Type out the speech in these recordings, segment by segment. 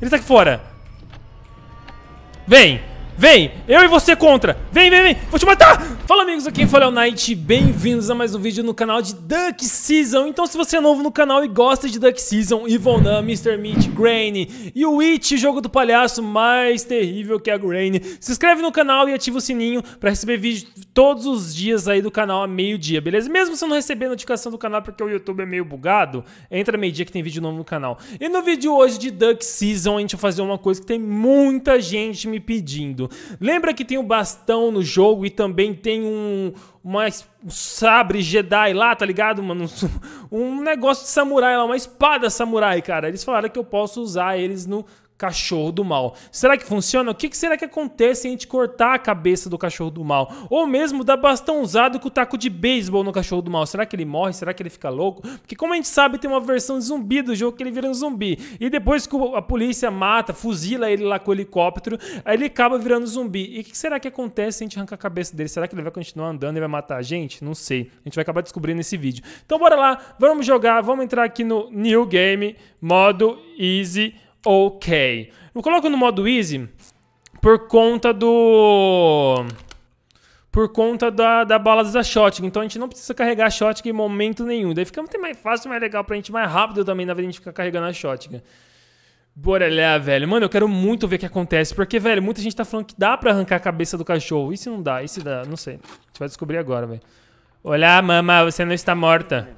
Ele tá aqui fora. Vem! Vem! Eu e você contra! Vem, vem, vem! Vou te matar! Fala amigos, aqui é o Night, bem-vindos a mais um vídeo no canal de Duck Season. Então se você é novo no canal e gosta de Duck Season, Ivonam, Mr. Meat, Granny e o It, jogo do palhaço mais terrível que a Granny, se inscreve no canal e ativa o sininho pra receber vídeo todos os dias aí do canal a meio-dia, beleza? Mesmo se não receber notificação do canal porque o YouTube é meio bugado, entra meio-dia que tem vídeo novo no canal. E no vídeo hoje de Duck Season a gente vai fazer uma coisa que tem muita gente me pedindo. Lembra que tem um bastão no jogo e também tem um, uma, um sabre Jedi lá, tá ligado, mano? Um negócio de samurai lá, uma espada samurai, cara. Eles falaram que eu posso usar eles no cachorro do mal. Será que funciona? O que, será que acontece se a gente cortar a cabeça do cachorro do mal? Ou mesmo dar bastão usado com o taco de beisebol no cachorro do mal. Será que ele morre? Será que ele fica louco? Porque como a gente sabe, tem uma versão de zumbi do jogo que ele vira um zumbi. E depois que a polícia mata, fuzila ele lá com o helicóptero, aí ele acaba virando zumbi. E o que será que acontece se a gente arrancar a cabeça dele? Será que ele vai continuar andando e vai matar a gente? Não sei. A gente vai acabar descobrindo nesse vídeo. Então bora lá, vamos jogar, vamos entrar aqui no New Game, modo Easy ok. Eu coloco no modo easy por conta do... Por conta da, da bala da shotgun. Então a gente não precisa carregar a shotgun em momento nenhum. Daí fica muito mais fácil, mais legal pra gente, mais rápido também, na vez de a gente ficar carregando a shotgun. Bora lá, velho. Mano, eu quero muito ver o que acontece. Porque, velho, muita gente tá falando que dá pra arrancar a cabeça do cachorro. E se não dá? E se dá? Não sei. A gente vai descobrir agora, velho. Olá, mama, você não está morta.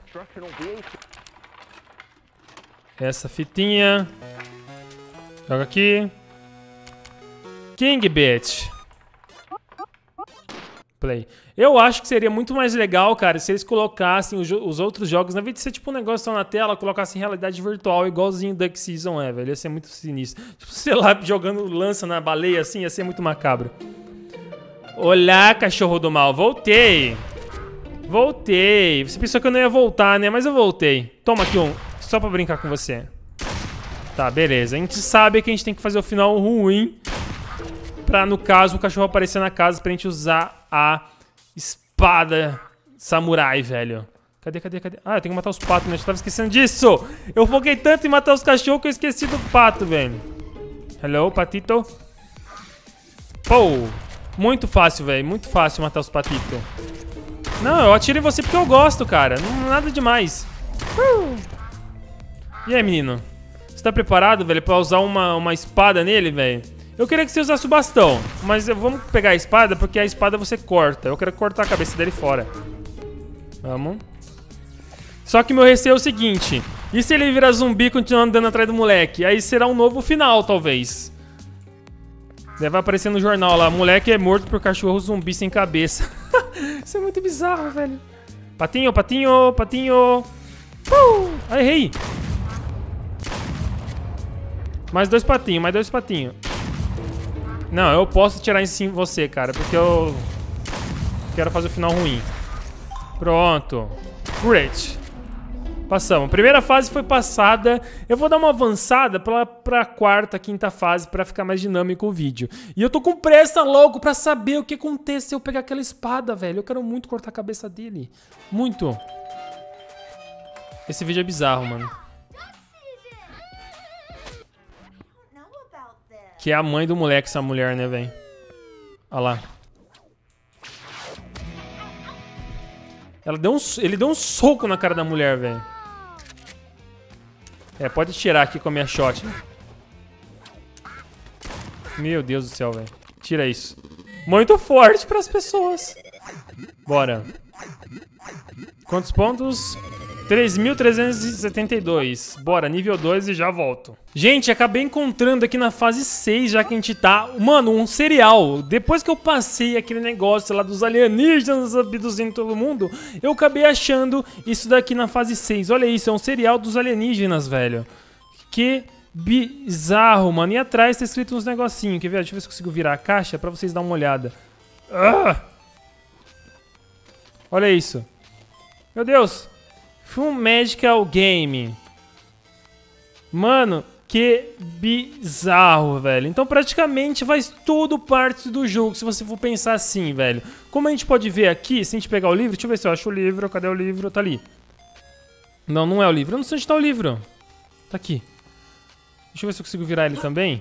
Essa fitinha. Joga aqui. King Bitch. Play. Eu acho que seria muito mais legal, cara, se eles colocassem os, os outros jogos, na vez de ser tipo um negócio só na tela, colocassem realidade virtual, igualzinho Duck Season é, velho. Ia ser muito sinistro. Tipo, sei lá, jogando lança na baleia assim, ia ser muito macabro. Olá, cachorro do mal. Voltei. Voltei. Você pensou que eu não ia voltar, né? Mas eu voltei. Toma aqui um, só pra brincar com você. Tá, beleza. A gente sabe que a gente tem que fazer o final ruim pra, no caso, o cachorro aparecer na casa pra gente usar a espada samurai, velho. Cadê, cadê, cadê? Ah, eu tenho que matar os patos, né? Eu tava esquecendo disso. Eu foquei tanto em matar os cachorros que eu esqueci do pato, velho. Hello, patito. Pô, muito fácil, velho. Muito fácil matar os patitos. Não, eu atiro em você porque eu gosto, cara. Não, nada demais. Uh. E aí, menino? Você tá preparado, velho, pra usar uma, uma espada nele, velho? Eu queria que você usasse o bastão, mas vamos pegar a espada, porque a espada você corta. Eu quero cortar a cabeça dele fora. Vamos. Só que meu receio é o seguinte. E se ele virar zumbi e continuar andando atrás do moleque? Aí será um novo final, talvez. Deve aparecer no jornal lá. Moleque é morto por cachorro zumbi sem cabeça. Isso é muito bizarro, velho. Patinho, patinho, patinho. Uh! Errei. Mais dois patinhos, mais dois patinhos. Não, eu posso tirar em cima você, cara, porque eu quero fazer o final ruim. Pronto. Great. Passamos. Primeira fase foi passada. Eu vou dar uma avançada pra, pra quarta, quinta fase pra ficar mais dinâmico o vídeo. E eu tô com pressa logo pra saber o que acontece se eu pegar aquela espada, velho. Eu quero muito cortar a cabeça dele. Muito. Esse vídeo é bizarro, mano. Que é a mãe do moleque, essa mulher, né, velho? Olha lá. Ela deu um, ele deu um soco na cara da mulher, velho. É, pode tirar aqui com a minha shot. Meu Deus do céu, velho. Tira isso. Muito forte para as pessoas. Bora. Quantos pontos? 3.372. Bora, nível 2 e já volto. Gente, acabei encontrando aqui na fase 6, já que a gente tá... Mano, um cereal. Depois que eu passei aquele negócio lá dos alienígenas abduzindo todo mundo, eu acabei achando isso daqui na fase 6. Olha isso, é um cereal dos alienígenas, velho. Que bizarro, mano. E atrás tá escrito uns negocinhos. Quer ver? Deixa eu ver se eu consigo virar a caixa pra vocês darem uma olhada. Ah! Olha isso. Meu Deus. Full Magical Game. Mano, que bizarro, velho. Então praticamente faz tudo parte do jogo, se você for pensar assim, velho. Como a gente pode ver aqui, se a gente pegar o livro, deixa eu ver se eu acho o livro. Cadê o livro? Tá ali. Não, não é o livro. Eu não sei onde tá o livro. Tá aqui. Deixa eu ver se eu consigo virar ele também.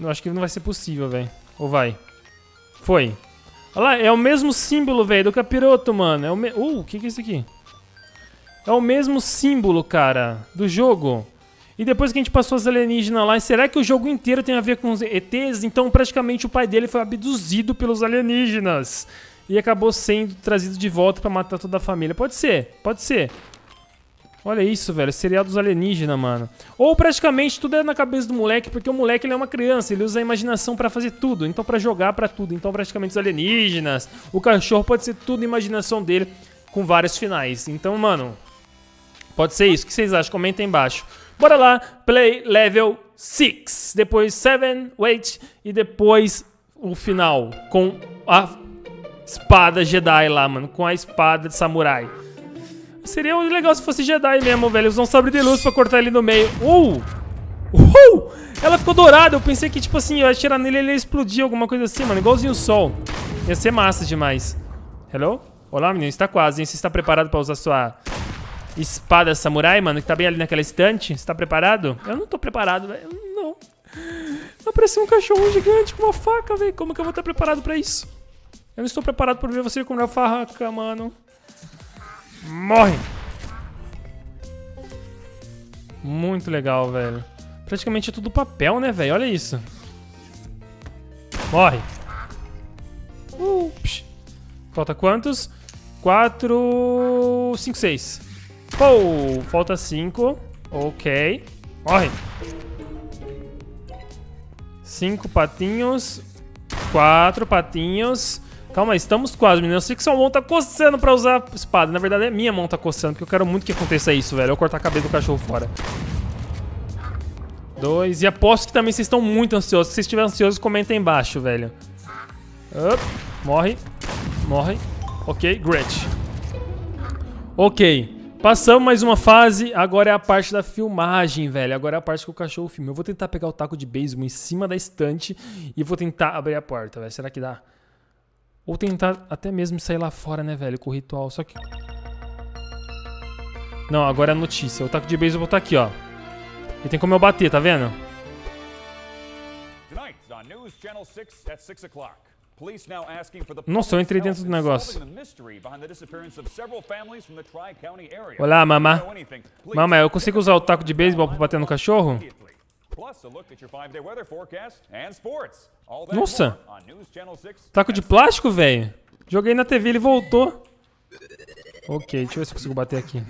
Eu acho que não vai ser possível, velho. Ou vai? Foi. Olha lá, é o mesmo símbolo, velho, do capiroto, mano. É o me... Uh, o que, que é isso aqui? É o mesmo símbolo, cara, do jogo. E depois que a gente passou as alienígenas lá, será que o jogo inteiro tem a ver com os ETs? Então praticamente o pai dele foi abduzido pelos alienígenas. E acabou sendo trazido de volta pra matar toda a família. Pode ser, pode ser. Olha isso, velho. Serial dos alienígenas, mano. Ou praticamente tudo é na cabeça do moleque, porque o moleque ele é uma criança, ele usa a imaginação para fazer tudo. Então, para jogar para tudo. Então, praticamente os alienígenas, o cachorro pode ser tudo imaginação dele, com vários finais. Então, mano, pode ser isso. O que vocês acham? Comenta embaixo. Bora lá, play level 6. Depois 7, wait. E depois o final com a espada Jedi lá, mano. Com a espada de samurai. Seria legal se fosse Jedi mesmo, velho. Usar um sabre de luz pra cortar ele no meio. Uh! Uh! Ela ficou dourada. Eu pensei que, tipo assim, eu ia atirar nele e ele ia explodir, alguma coisa assim, mano. Igualzinho o sol. Ia ser massa demais. Hello? Olá, menino. Está quase, hein? Você está preparado pra usar sua espada samurai, mano, que tá bem ali naquela estante. Você tá preparado? Eu não tô preparado, velho. Não. Apareceu um cachorro gigante com uma faca, velho. Como que eu vou estar preparado pra isso? Eu não estou preparado pra ver você com uma faca, mano. Morre! Muito legal, velho. Praticamente é tudo papel, né, velho? Olha isso. Morre. Uh, Falta quantos? 4, 5, 6. Pou! Falta 5. Ok. Morre. Cinco patinhos. Quatro patinhos. Calma aí, estamos quase, menino. Eu sei que sua mão tá coçando pra usar espada. Na verdade, é minha mão tá coçando, porque eu quero muito que aconteça isso, velho. Eu cortar a cabeça do cachorro fora. Dois. E aposto que também vocês estão muito ansiosos. Se vocês estiverem ansiosos, comenta embaixo, velho. Up. Morre. Morre. Ok, Gretch. Ok. Passamos mais uma fase, agora é a parte da filmagem, velho. Agora é a parte que o cachorro filma. Eu vou tentar pegar o taco de beisebol em cima da estante e vou tentar abrir a porta, velho. Será que dá? Ou tentar até mesmo sair lá fora, né, velho, com o ritual. Só que... Não, agora é a notícia. O taco de beisebol tá aqui, ó. E tem como eu bater, tá vendo? Nossa, eu entrei dentro do negócio. Olá, mamá. Mamá, eu consigo usar o taco de beisebol pra bater no cachorro? Nossa! Taco de plástico, velho? Joguei na TV, ele voltou. Ok, deixa eu ver se eu consigo bater aqui.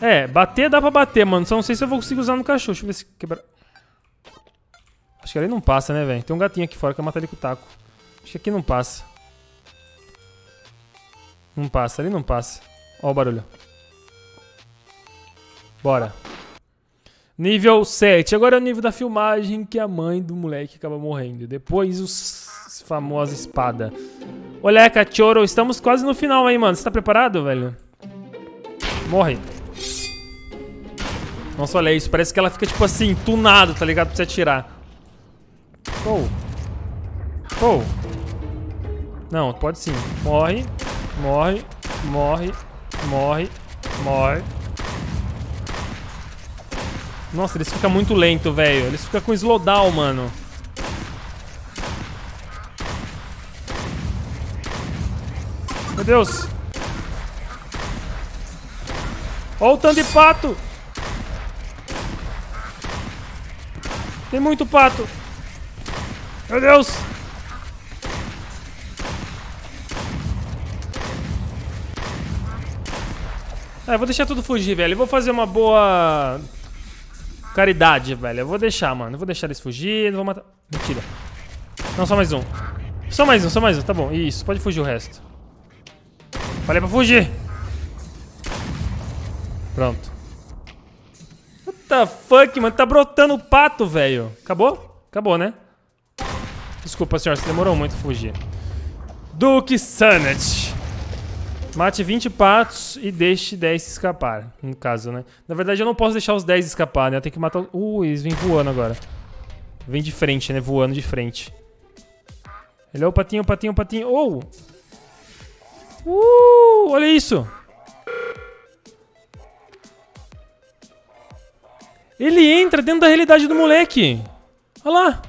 É, bater dá pra bater, mano. Só não sei se eu vou conseguir usar no cachorro. Deixa eu ver se quebra... Acho que ali não passa, né, velho? Tem um gatinho aqui fora que eu matar ele com o taco. Acho que aqui não passa. Não passa, ali não passa. Ó o barulho. Bora. Nível 7. Agora é o nível da filmagem que a mãe do moleque acaba morrendo. Depois os famosos espada. Olha, cachorro, estamos quase no final aí, mano. Você tá preparado, velho? Morre. Nossa, olha isso. Parece que ela fica, tipo assim, tunado, tá ligado? Pra você atirar. Oh. Oh. Não, pode sim. Morre. Morre. Morre. Morre. Morre. Nossa, eles ficam muito lento, velho. Eles ficam com slowdown, mano. Meu Deus. Olha o tanto de pato. Tem muito pato. Meu Deus. É, vou deixar tudo fugir, velho. Eu vou fazer uma boa Caridade, velho. Eu vou deixar, mano. Eu vou deixar eles fugir. Não vou matar. Mentira. Não, só mais um. Só mais um, só mais um. Tá bom. Isso, pode fugir o resto. Falei pra fugir. Pronto. What the fuck, mano? Tá brotando o pato, velho. Acabou? Acabou, né? Desculpa, senhor. Você demorou muito fugir. Duke Sunnett. Mate 20 patos e deixe 10 escapar, no caso, né? Na verdade, eu não posso deixar os 10 escapar, né? Eu tenho que matar... Uh, eles vêm voando agora. Vem de frente, né? Voando de frente. Ele é o patinho, patinho, patinho. Oh! Uh, olha isso! Ele entra dentro da realidade do moleque. Olha lá.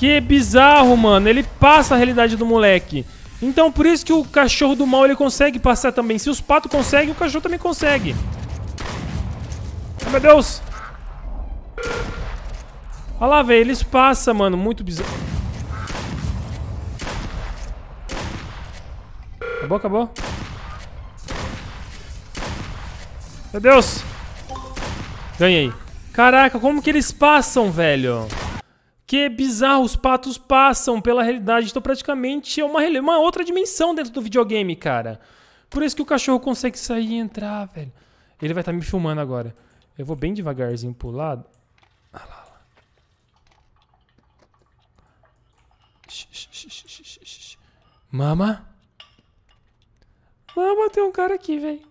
Que bizarro, mano. Ele passa a realidade do moleque. Então, por isso que o cachorro do mal ele consegue passar também. Se os patos conseguem, o cachorro também consegue. Ai, meu Deus. Olha lá, velho. Eles passam, mano. Muito bizarro. Acabou, acabou. Meu Deus. Ganhei. Caraca, como que eles passam, velho? Que bizarro, os patos passam pela realidade. Então praticamente é uma, uma outra dimensão dentro do videogame, cara. Por isso que o cachorro consegue sair e entrar, velho. Ele vai estar tá me filmando agora. Eu vou bem devagarzinho pro lado. Ah lá, lá. Mama. Mama, tem um cara aqui, velho.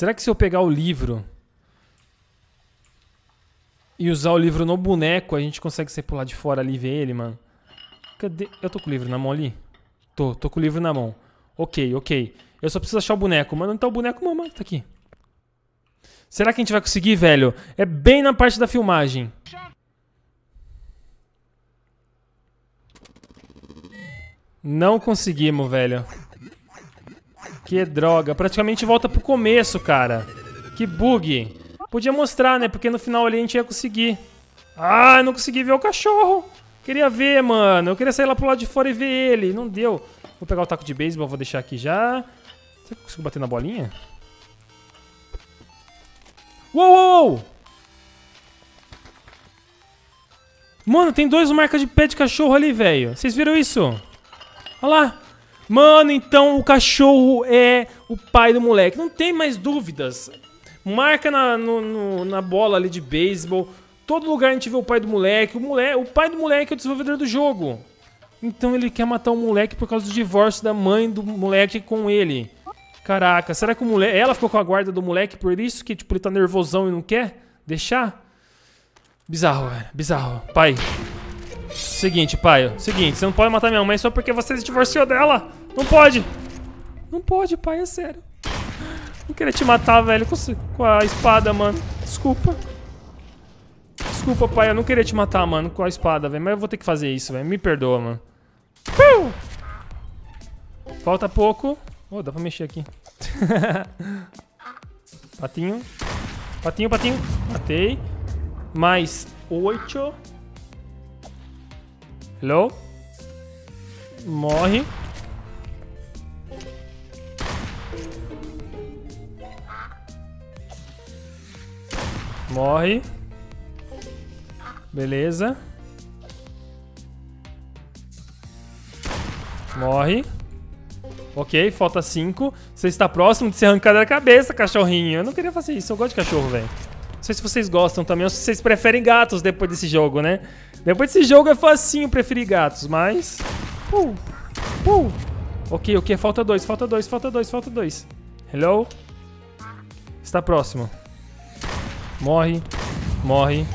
Será que se eu pegar o livro e usar o livro no boneco, a gente consegue ser pular de fora ali e ver ele, mano? Cadê? Eu tô com o livro na mão ali? Tô, tô com o livro na mão. Ok, ok. Eu só preciso achar o boneco. Mano, não tá o boneco, mamãe. Tá aqui. Será que a gente vai conseguir, velho? É bem na parte da filmagem. Não conseguimos, velho. Que droga. Praticamente volta pro começo, cara. Que bug. Podia mostrar, né? Porque no final ali a gente ia conseguir. Ah, não consegui ver o cachorro. Queria ver, mano. Eu queria sair lá pro lado de fora e ver ele. Não deu. Vou pegar o taco de beisebol, vou deixar aqui já. Será que eu consigo bater na bolinha? Uou, uou, uou! Mano, tem dois marcas de pé de cachorro ali, velho. Vocês viram isso? Olha lá. Mano, então o cachorro é o pai do moleque. Não tem mais dúvidas. Marca na, no, no, na bola ali de beisebol. Todo lugar a gente vê o pai do moleque. O, moleque. o pai do moleque é o desenvolvedor do jogo. Então ele quer matar o moleque por causa do divórcio da mãe do moleque com ele. Caraca, será que o moleque. Ela ficou com a guarda do moleque por isso que tipo, ele tá nervosão e não quer deixar? Bizarro, velho. Bizarro. Pai. Seguinte, pai. Seguinte, você não pode matar minha mãe só porque você se divorciou dela. Não pode. Não pode, pai, é sério. Não queria te matar, velho, com, a espada, mano. Desculpa. Desculpa, pai, eu não queria te matar, mano, com a espada, velho. Mas eu vou ter que fazer isso, velho. Me perdoa, mano. Falta pouco. Oh, dá pra mexer aqui. patinho. Patinho, patinho. Matei. Mais oito. Hello? Morre. Morre. Beleza. Morre. Ok, falta 5. Você está próximo de ser arrancado da cabeça, cachorrinho. Eu não queria fazer isso, eu gosto de cachorro, velho. Não sei se vocês gostam também ou se vocês preferem gatos depois desse jogo, né? Depois desse jogo é facinho preferir gatos, mas... Uh, uh. Ok, ok, falta dois, falta dois, falta dois, falta dois. Hello? Está próximo. Morre. Morre.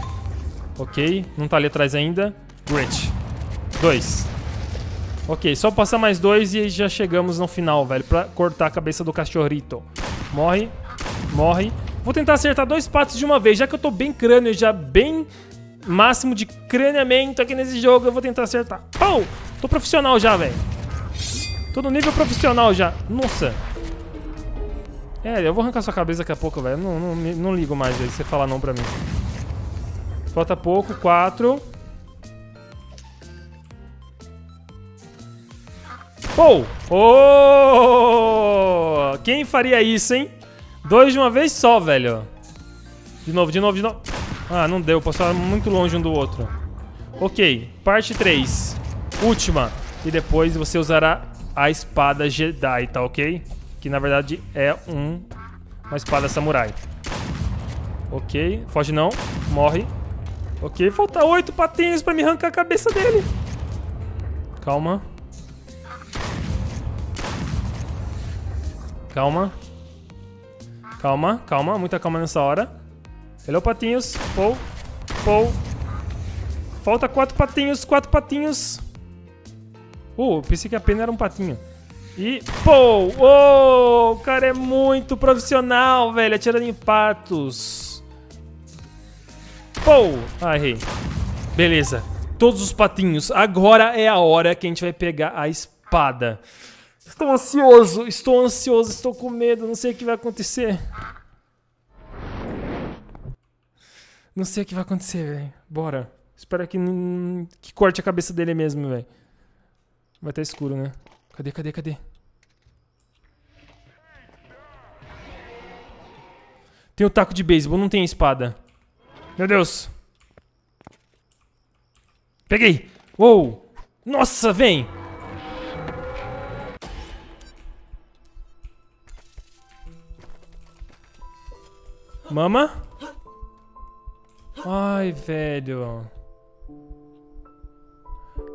Ok. Não tá ali atrás ainda. Great. Dois. Ok, só passar mais dois e já chegamos no final, velho. Pra cortar a cabeça do cachorrito. Morre. Morre. Vou tentar acertar dois patos de uma vez. Já que eu tô bem crânio, já bem máximo de crâniamento aqui nesse jogo, eu vou tentar acertar. Pau! Tô profissional já, velho. Tô no nível profissional já. Nossa. É, eu vou arrancar sua cabeça daqui a pouco, velho. Não, não, não ligo mais aí, você falar não pra mim. Falta pouco, quatro. Oh! Oh! Quem faria isso, hein? Dois de uma vez só, velho. De novo, de novo, de novo. Ah, não deu. Passaram muito longe um do outro. Ok, parte 3. Última. E depois você usará a espada Jedi, tá ok? Que na verdade é um, uma espada samurai. Ok, foge não, morre. Ok, falta oito patinhos pra me arrancar a cabeça dele. Calma. Calma. Calma, calma, muita calma nessa hora. Hello, patinhos. Pou, pou. Falta quatro patinhos, quatro patinhos. Oh, pensei que a pena era um patinho. E, pô, oh, o cara é muito profissional, velho, atirando em patos. Pô, ah, errei. Beleza, todos os patinhos. Agora é a hora que a gente vai pegar a espada. Estou ansioso, estou ansioso, estou com medo, não sei o que vai acontecer. Não sei o que vai acontecer, velho. Bora. Espero que, que corte a cabeça dele mesmo, velho. Vai estar escuro, né? Cadê, cadê, cadê? Tem o taco de beisebol, não tem espada. Meu Deus. Peguei. Uou. Nossa, vem. Mama? Ai, velho.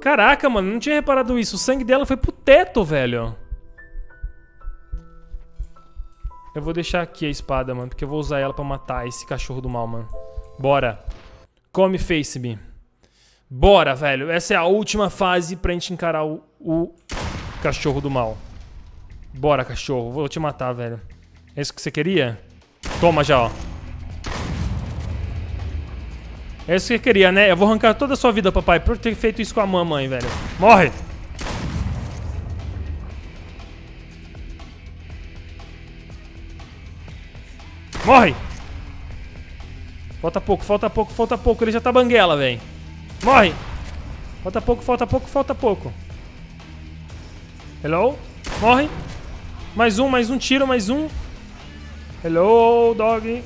Caraca, mano, não tinha reparado isso. O sangue dela foi pro teto, velho. Eu vou deixar aqui a espada, mano, porque eu vou usar ela pra matar esse cachorro do mal, mano. Bora. Come face me. Bora, velho. Essa é a última fase pra gente encarar o, o cachorro do mal. Bora, cachorro. Vou te matar, velho. É isso que você queria? Toma já, ó. É isso que eu queria, né? Eu vou arrancar toda a sua vida, papai, por ter feito isso com a mamãe, velho. Morre! Morre! Falta pouco, falta pouco, falta pouco. Ele já tá banguela, velho. Morre! Falta pouco, falta pouco, falta pouco. Hello? Morre! Mais um, mais um tiro, mais um. Hello, dog.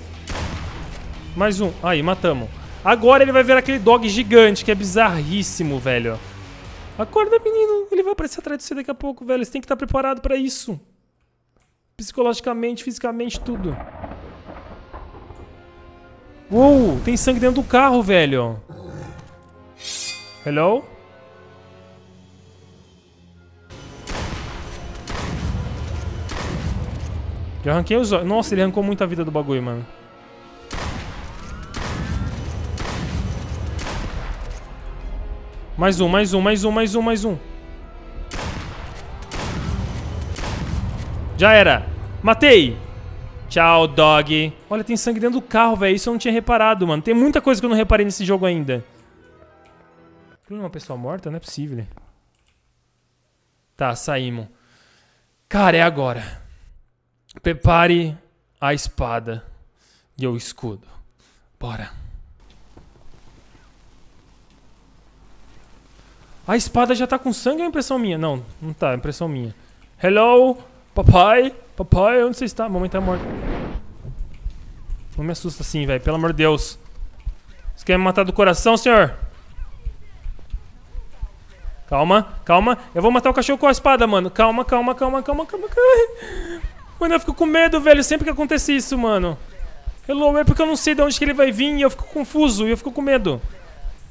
Mais um. Aí, matamos. Agora ele vai ver aquele dog gigante, que é bizarríssimo, velho. Acorda, menino. Ele vai aparecer atrás de você daqui a pouco, velho. Você tem que estar preparado pra isso. Psicologicamente, fisicamente, tudo. Uou, tem sangue dentro do carro, velho. Hello? Já arranquei os olhos. Nossa, ele arrancou muita vida do bagulho, mano. Mais um, mais um, mais um, mais um, mais um. Já era. Matei. Tchau, dog. Olha, tem sangue dentro do carro, velho. Isso eu não tinha reparado, mano. Tem muita coisa que eu não reparei nesse jogo ainda. É uma pessoa morta? Não é possível. Tá, saímos. Cara, é agora. Prepare a espada e o escudo. Bora. A espada já tá com sangue ou é impressão minha? Não, não tá, é impressão minha. Hello? Papai? Papai, onde você está? Mamãe tá morta. Não me assusta assim, velho. Pelo amor de Deus. Você quer me matar do coração, senhor? Calma, calma. Eu vou matar o cachorro com a espada, mano. Calma, calma, calma, calma, calma, calma. Mano, eu fico com medo, velho. Sempre que acontece isso, mano. Hello, é porque eu não sei de onde que ele vai vir e eu fico confuso e eu fico com medo.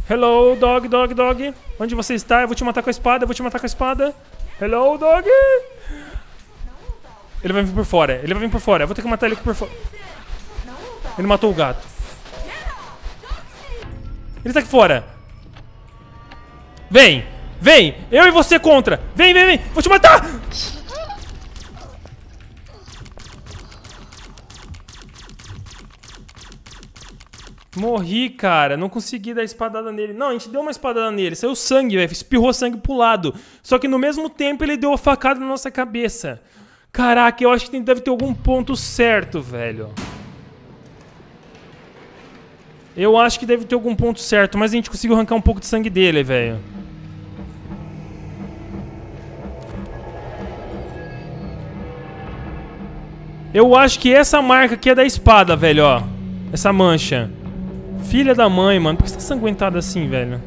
Hello, dog, dog, dog. Onde você está? Eu vou te matar com a espada, eu vou te matar com a espada. Hello, dog. Ele vai vir por fora, ele vai vir por fora. Eu vou ter que matar ele aqui por fora. Ele matou o gato. Ele tá aqui fora. Vem, vem. Eu e você contra. Vem, vem, vem. Vou te matar. Morri, cara. Não consegui dar espadada nele. Não, a gente deu uma espadada nele. Saiu sangue, velho. Espirrou sangue pro lado. Só que no mesmo tempo ele deu a facada na nossa cabeça. Caraca, eu acho que deve ter algum ponto certo, velho. Eu acho que deve ter algum ponto certo, mas a gente conseguiu arrancar um pouco de sangue dele, velho. Eu acho que essa marca aqui é da espada, velho, ó. Essa mancha. Filha da mãe, mano. Por que você tá sanguentado assim, velho?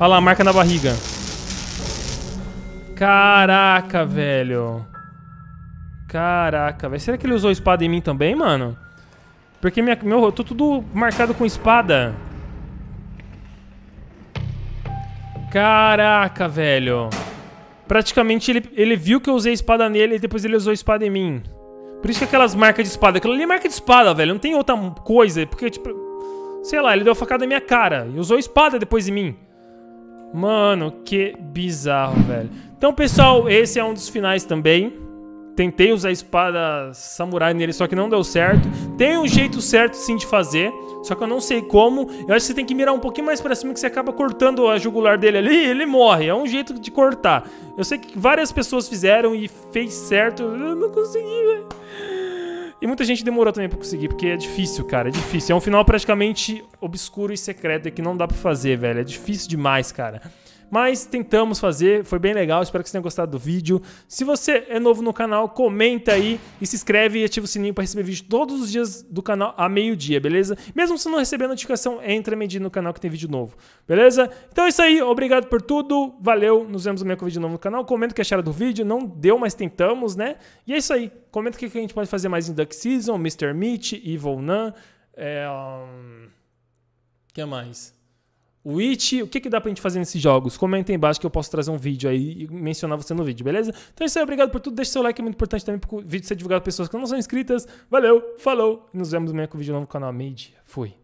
Olha lá, marca na barriga. Caraca, velho. Caraca, velho. Será que ele usou espada em mim também, mano? Porque minha, meu, eu tô tudo marcado com espada. Caraca, velho. Praticamente ele, ele viu que eu usei espada nele e depois ele usou espada em mim. Por isso que aquelas marcas de espada... Aquilo ali é marca de espada, velho. Não tem outra coisa. Porque, tipo... Sei lá, ele deu a facada na minha cara e usou espada depois de mim. Mano, que bizarro, velho. Então, pessoal, esse é um dos finais também. Tentei usar a espada samurai nele, só que não deu certo. Tem um jeito certo sim de fazer, só que eu não sei como. Eu acho que você tem que mirar um pouquinho mais pra cima que você acaba cortando a jugular dele ali e ele morre. É um jeito de cortar. Eu sei que várias pessoas fizeram e fez certo. Eu não consegui, velho. E muita gente demorou também pra conseguir, porque é difícil, cara. É difícil. É um final praticamente obscuro e secreto que não dá pra fazer, velho. É difícil demais, cara. Mas tentamos fazer, foi bem legal, espero que você tenha gostado do vídeo. Se você é novo no canal, comenta aí e se inscreve e ativa o sininho para receber vídeo todos os dias do canal a meio-dia, beleza? Mesmo se não receber notificação, entra meio-dia no canal que tem vídeo novo, beleza? Então é isso aí, obrigado por tudo, valeu, nos vemos amanhã com vídeo novo no canal. Comenta o que acharam do vídeo, não deu, mas tentamos, né? E é isso aí, comenta o que a gente pode fazer mais em Duck Season, Mr. Meat, Evil Nun, é... Um... O que mais? Witch, o que, que dá pra gente fazer nesses jogos? Comenta aí embaixo que eu posso trazer um vídeo aí e mencionar você no vídeo, beleza? Então é isso aí, obrigado por tudo. Deixa seu like, é muito importante também para o vídeo ser divulgado para pessoas que não são inscritas. Valeu, falou e nos vemos amanhã com o vídeo novo no canal Media. Fui.